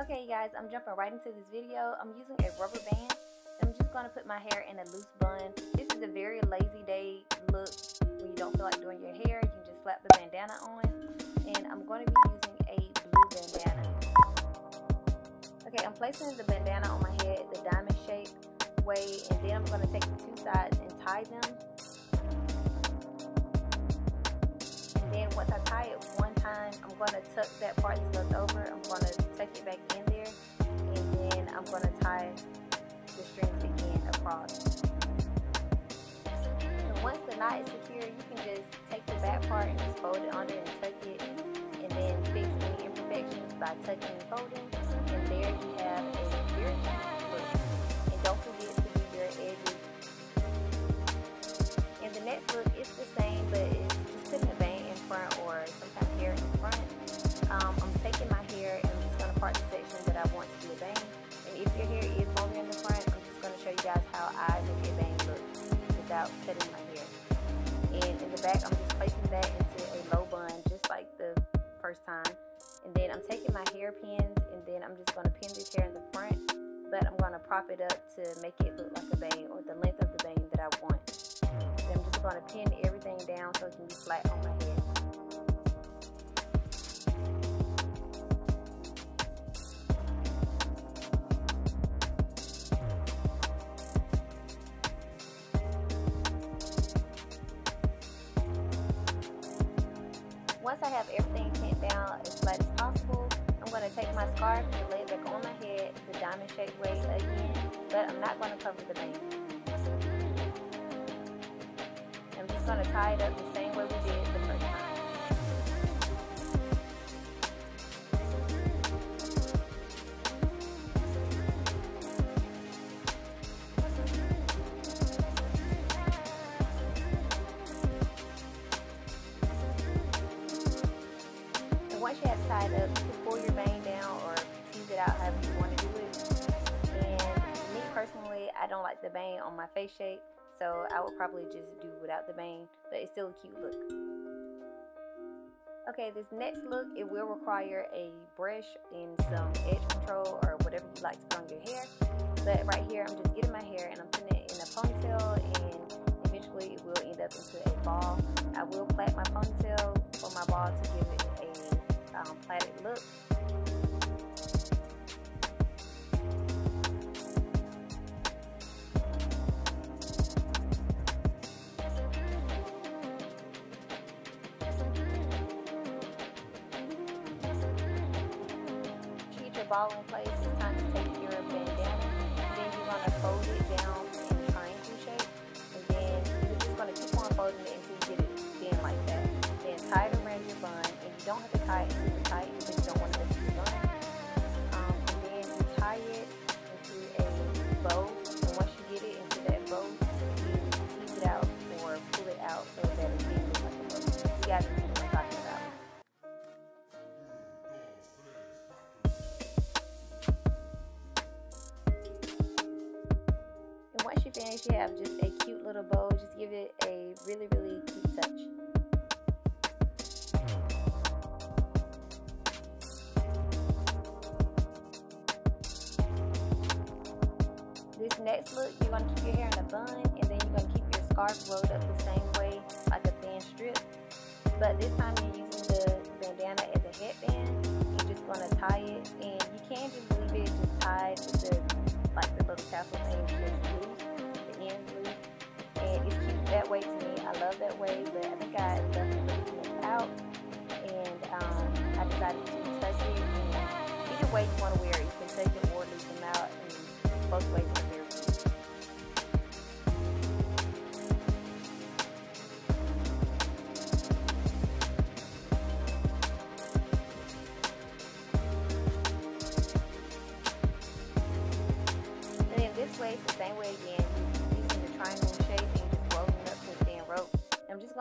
Okay guys, I'm jumping right into this video. I'm using a rubber band. I'm just going to put my hair in a loose bun. This is a very lazy day look when you don't feel like doing your hair. You can just slap the bandana on. And I'm going to be using a blue bandana. Okay, I'm placing the bandana on my head the diamond shape way. And then I'm going to take the two sides and tie them. And then once I tie it one time, I'm going to tuck that part that's left over. I'm going to tuck it back in there. And then I'm going to tie the strings again across. And once the knot is secure, you can just take the back part and just fold it under and tuck it. And then fix any imperfections by tucking and folding. And there if your hair is longer in the front, I'm just going to show you guys how I make a bang look without cutting my hair. And in the back, I'm just placing that into a low bun, just like the first time. And then I'm taking my hair pins, and then I'm just going to pin this hair in the front, but I'm going to prop it up to make it look like a bang or the length of the bang that I want. Then I'm just going to pin everything down so it can be flat on my head. Going to take my scarf and lay it back on my head the diamond shaped way again, but I'm not going to cover the bang. I'm just going to tie it up the same way we did don't like the bang on my face shape, so I would probably just do without the bang, but it's still a cute look. Okay, this next look, it will require a brush and some edge control or whatever you like to put on your hair. But right here, I'm just getting my hair and I'm putting it in a ponytail and eventually it will end up into a ball. I will plait my ponytail for my ball to give it a um, plaited look. Ball in place. It's time to take your bandana. Then you're going to fold it down in triangle shape. And then you're just going to keep on folding it until you get it thin like that. Then tie it around your bun. And you don't have to tie it super tight because you don't want to mess your bun. Um, and then you tie it into a bow. Have just a cute little bow. Just give it a really, really cute touch. This next look, you're going to keep your hair in a bun, and then you're going to keep your scarf rolled up the same way, like a thin strip. But this time you're using the bandana as a headband. You're just going to tie it, and you can just leave it just tied with the, like the little tassel thing way to me. I love that way, but I think I left it out, and um, I decided to tuck it. And either way you want to wear it, you can tuck it or leave them out, and both ways are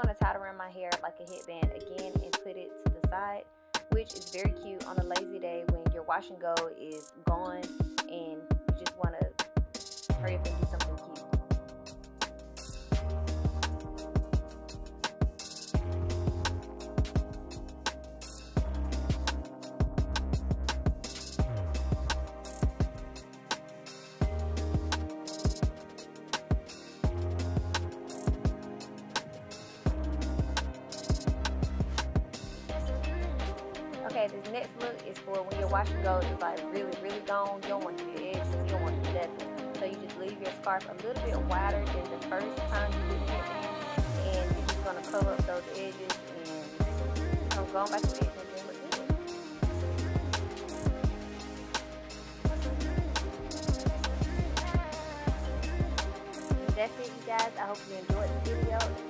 going to tie it around my hair like a headband again and put it to the side, which is very cute on a lazy day when your wash and go is gone and you just want to your wash and go is like really, really gone, you don't want to the edges, you don't want to do that. So you just leave your scarf a little bit wider than the first time you did it, and you're just gonna cover up those edges and I'm going back to the edges look. That's it, you guys. I hope you enjoyed